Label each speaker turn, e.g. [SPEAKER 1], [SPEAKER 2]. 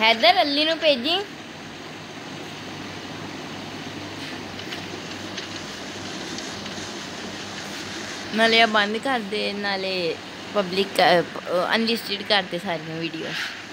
[SPEAKER 1] हैदर अली भेजी। नाले बंद कर दे नाले पब्लिक अनलिस्टेड uh, uh, करते सारे वीडियोस।